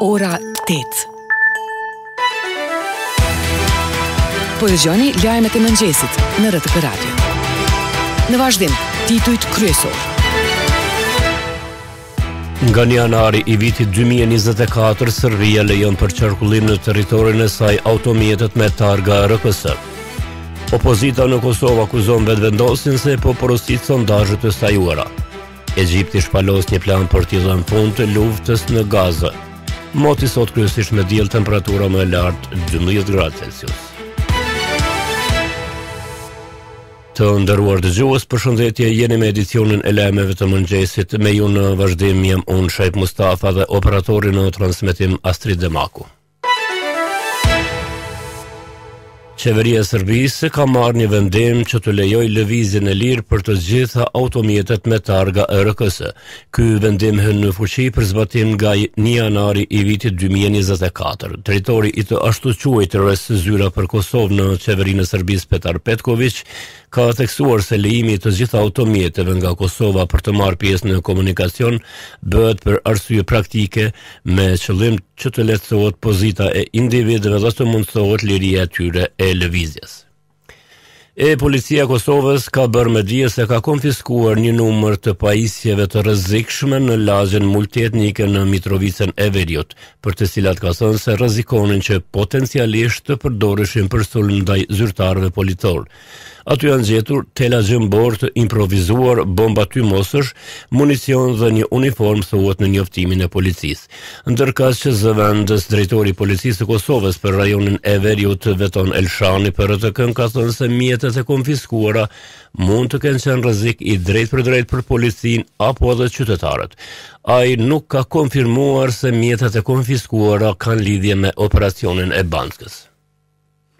Ora 8. Po dëgjoni lajmet e mëngjesit në RTK radio. Në vazhdim, titujt kryesorë. Nga 1 janari i vitit 2024, Serbia lejon për qarkullim në territorin e saj automjetet me targa RKS. Opozita në Kosovë akuzon Vetëvendosjen se po porosit sondazhe të sajuara. Egjipti shpalos një plan për t'i dhënë fund luftës në Gaza. Moti sot kryesisht me diell temperatura më e lartë 12 gradë Celsius. Të nderuar dëgjues, përshëndetje, jeni me edicionin e lajmeve të mëngjesit, me ju në vazhdim jam unë Shaip Mustafa dhe operatori në transmetim Astrit Demaku. Qeveria e Serbisë ka marrë një vendim që të lejojë lëvizjen e lirë për të gjitha automjetet me targa RKS. Ky vendim hyn në fuqi për zbatim nga 1 janari i vitit 2024. Drejtori i të ashtuquajturës Zyra për Kosovë në Qeverinë e Serbisë Petar Petkoviq ka theksuar se lejimi i të gjitha automjeteve nga Kosova për të marrë pjesë në komunikacion bëhet për arsye praktike me qëllim që të lehtësohet pozita e individëve dhe të mundësohet liria e tyre e lëvizjes. E policia e Kosovës ka bërë me dije se ka konfiskuar një numër të pajisjeve të rrezikshme në lagjen multietnike në Mitrovicën e Veriut, për të cilat ka thënë se rrezikonin që potencialisht të përdoreshin për sulm ndaj zyrtarëve policorë. Aty janë gjetur tela gjemborë të improvizuar, bomba tymosëse, municion dhe një uniformë, thuhet në njoftimin e policisë. Ndërkaq zëvendësdrejtori i policisë së Kosovës për rajonin e veriut Veton Elshani për RTK-në ka thënë se mjetet e konfiskuara mund të kenë qenë rrezik i drejtpërdrejtë për policinë apo edhe qytetarët. Ai nuk ka konfirmuar se mjetet e konfiskuara kanë lidhje me operacionin e Banjskës.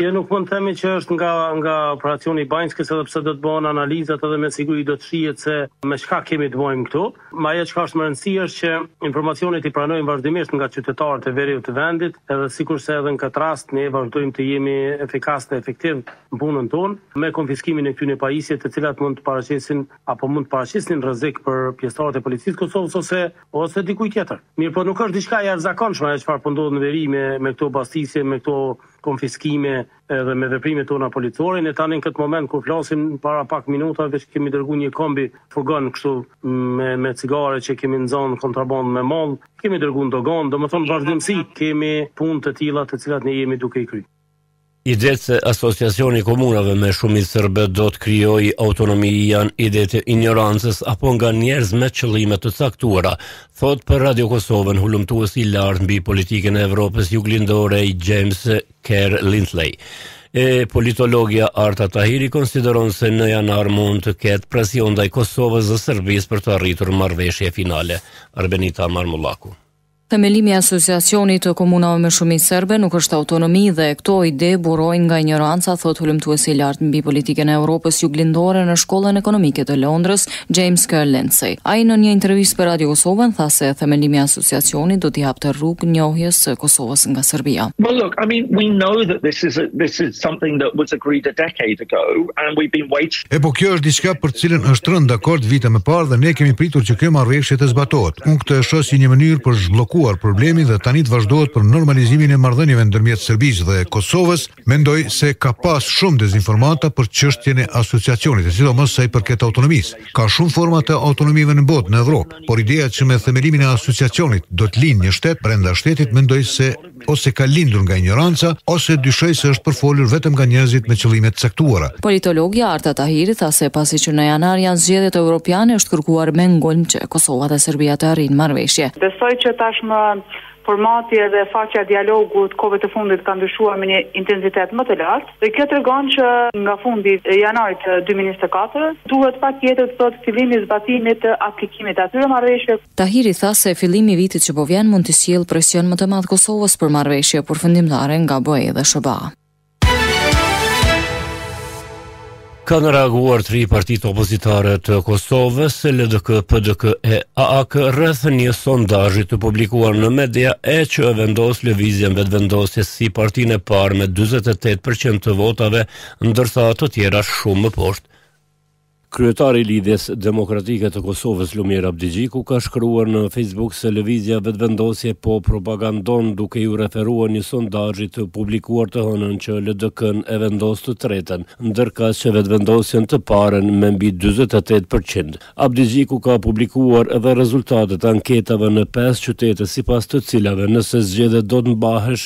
Jo, nuk mund të themi që është nga nga operacioni i Banjskës, edhe pse do të bëhen analizat edhe me siguri do të shihet se me çka kemi të bëjmë këtu. Ajo çka është me rëndësi është që informacionet i pranojmë vazhdimisht nga qytetarët e veriut të vendit, edhe sikurse edhe në këtë rast ne vazhdojmë të jemi efikasë dhe efektivë në punën tonë, me konfiskimin e këtyre pajisje të cilat mund të paraqesin apo mund të paraqisnin rrezik për pjesëtarët e Policisë Kosovës ose ose dikujt tjetër. Mirëpo nuk është diçka e jashtëzakonshme ajo çfarë po ndodh në veri me me këto bastisje, me këto konfiskime, edhe me veprimet tona policore, ne tani në këtë moment kur flasim para pak minuta veç kemi dërguar një kombi furgon kështu me me cigare që kemi nxënë kontrabandë me mall, kemi dërguar në dogan, domethënë vazhdimësi kemi punë të tilla të cilat ne jemi duke i kry. Idetë se asociacioni i komunave me shumicë serbe do të krijojë autonomi janë ide të injorancës apo nga njerëz me qëllime të caktuara, thotë për Radio Kosovën hulumtuesi i lartë mbi politikën e Evropës Juglindore James Kerr Lindsay. E politologja Arta Tahiri konsideron se në janar mund të ketë presion ndaj Kosovës dhe Serbisë për të arritur marrëveshje finale. Arbenita Marmullaku. Themelimi i Asociacionit të komunave me shumicë serbe nuk është autonomi dhe këto ide burojnë nga injoranca, thotë hulumtuesi i lartë mbi politikën e Evropës Juglindore në Shkollën Ekonomike të Londrës, James Kerr Lindsay. Ai në një intervistë për Radio Kosovën tha se themelimi i asociacionit do t'i hapte rrugë njohjes së Kosovës nga Serbia. Well, look, I mean, we know that this is a, this is something that was agreed a decade ago and we've been waiting. E po kjo është diçka për të cilën është rënë dakord vite më parë dhe ne kemi pritur që kjo marrëveshje të zbatohet. Unë këtë e shoh si një mënyrë për të zhbllokuar problemin dhe tani të vazhdohet për normalizimin e marrëdhënieve ndërmjet Serbisë dhe Kosovës Mendoj se ka pas shumë dezinformata për çështjen e asociacionit, e sidomos sa i përket autonomisë. Ka shumë forma të autonomive në botë, në Evropë, por ideja që me themelimin e asociacionit do të lindë një shtet brenda shtetit mendoj se ose ka lindur nga injoranca, ose dyshoj se është përfolur vetëm nga njerëzit me qëllime të caktuara. Politologja Arta Tahiri tha se pasi që në janar janë zgjedhjet europiane është kërkuar me ngulm që Kosova dhe Serbia të arrijnë marrëveshje. Besoj që tashmë Formati edhe faqja e dialogut kohëve të fundit ka ndryshuar me një intensitet më të lartë dhe kjo tregon që nga fundi i janarit dy mijë e njëzet e katër duhet patjetër të thotë fillimi i zbatimit të aplikimit të atyre marrëveshjeve Tahiri tha se fillimi i vitit që po vjen mund t'i sjellë presion më të madh Kosovës për marrëveshje përfundimtare nga BE dhe SHBA. Kanë reaguar tri partitë opozitare të Kosovës, LDK, PDK e AAK, rreth një sondazhi të publikuar në media e që e vendos Lëvizjen Vetëvendosje si partinë e parë me 48% të votave, ndërsa të tjera shumë më poshtë. Kryetari i Lidhjes Demokratike të Kosovës, Lumir Abdixhiku, ka shkruar në Facebook se Lëvizja Vetëvendosje po propagandon duke iu referuar një sondazhi të publikuar të hënën që LDK-në e vendos të tretën, ndërkaq Vetëvendosjen të parën me mbi dyzet e tetë për qind. Abdixhiku ka publikuar edhe rezultatet e anketave në pesë qytete sipas të cilave nëse zgjedhjet do të mbahesh,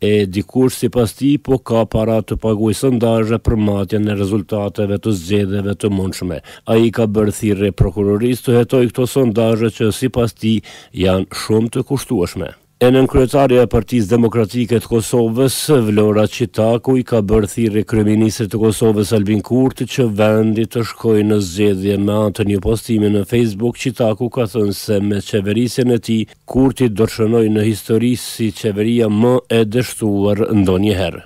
e dikush sipas tij po ka para të paguajë sondazhe për matjen e rezultateve të zgjedhjeve të mundshme. Ai i ka bërë thirrje prokurorisë të hetojë këto sondazhe që sipas tij janë shumë të kushtueshme. E nënkryetarja e Partisë Demokratike të Kosovës, Vlora Çitaku i ka bërë thirrje kryeministrit të Kosovës, Albin Kurtit që vendi të shkojë në zgjedhje. Me anë të një postimi në Facebook, Çitaku ka thënë se me qeverisjen e tij, Kurti do të shënohet në histori si qeveria më e dështuar ndonjëherë.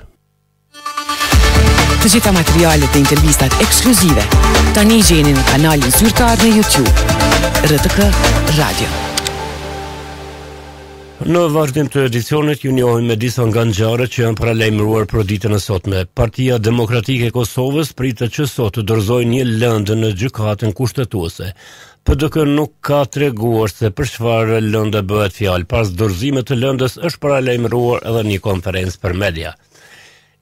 Të gjitha materialet dhe intervistat ekskluzive tani i gjeni në kanalin zyrtar në YouTube. RTK Radio. Në vazhdim të edicionit ju njohim me disa nga ngjarjet që janë paralajmëruar për ditën e sotme. Partia Demokratike e Kosovës pritet që sot të dorëzojë një lëndë në Gjykatën Kushtetuese. PDK nuk ka treguar se për çfarë lënde bëhet fjalë. Pas dorëzimit të lëndës është paralajmëruar edhe një konferencë për media.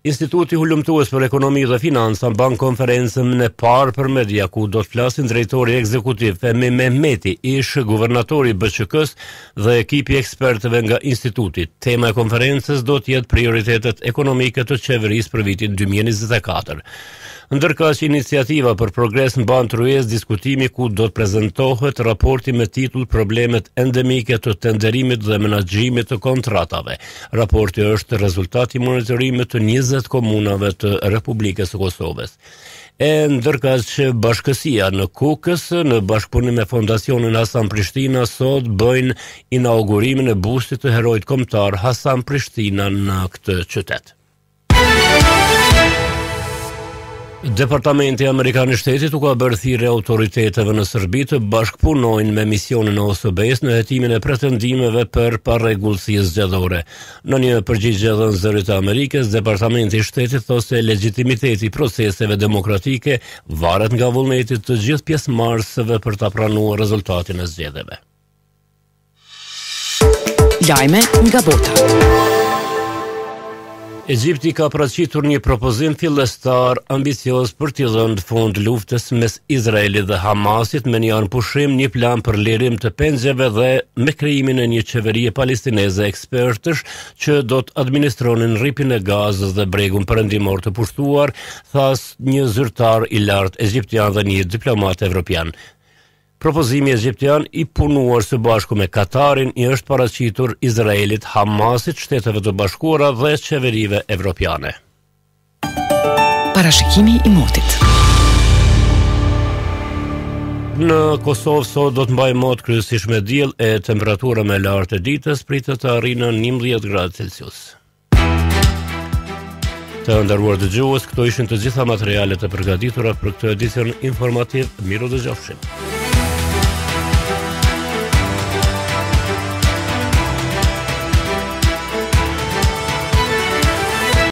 Instituti Hulumtues për Ekonomi dhe Financa mban konferencën e parë për media ku do të flasin drejtori ekzekutiv Fehmi Mehmeti, ish guvernatori i BQK-s dhe ekipi i ekspertëve nga instituti. Tema e konferencës do të jetë prioritetet ekonomike të qeverisë për vitin 2024. Ndërkaq, Iniciativa për Progres mban tryezë diskutimi ku do të prezentohet raporti me titull Problemet endemike të tenderimit dhe menaxhimit të kontratave. Raporti është rezultat i monitorimit të 20 komunave të Republikës së Kosovës. E ndërkaq, bashkësia në Kukës në bashkëpunim me Fondacionin Hasan Prishtina sot bëjnë inaugurimin e bustit të heroit kombëtar Hasan Prishtina në këtë qytet. Departamenti Amerikan i Shtetit u ka bërë thirrje autoriteteve në Serbi të bashkëpunojnë me misionin e OSBE-s në hetimin e pretendimeve për parregullsi zgjedhore. Në një përgjigje dhënë Zërit të Amerikës, Departamenti i Shtetit thotë se legjitimiteti i proceseve demokratike varet nga vullneti i të gjithë pjesëmarrësve për ta pranuar rezultatin e zgjedhjeve. Lajme nga bota. Egjipti ka paraqitur një propozim fillestar ambicioz për t'i dhënë fund luftës mes Izraelit dhe Hamasit me një armëpushim, një plan për lirim të pengjeve dhe me krijimin e një qeverie palestineze ekspertësh që do të administronin rripin e Gazës dhe bregun perëndimor të pushtuar, tha një zyrtar i lartë egjiptian dhe një diplomat evropian. Propozimi egjiptian i punuar së bashku me Katarin i është paraqitur Izraelit, Hamasit, Shteteve të Bashkuara dhe qeverive evropiane. Parashikimi i motit. Në Kosovë sot do të mbajë mot kryesisht me diell e temperatura më e lartë e ditës pritet të arrijë në 10 gradë Celsius. Të nderuar dëgjues, këto ishin të gjitha materialet e përgatitura për këtë edicion informativ, mirudëgjofshim.